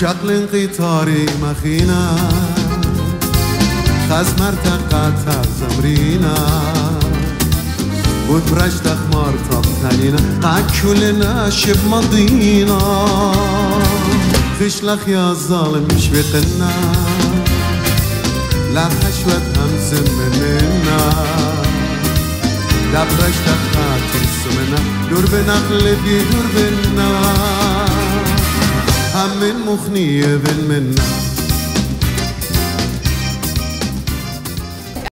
شغل قطاري مخينا خز مرتقى زمرينا وترشت اخمار طب تلينا عكلنا شب مضينا خشلخ يا ظالم مش بقنا لا حشوة همس مننا. دبرشت خاطر سمنا دور بنقل في دور بنا. عم مخنية بالمنة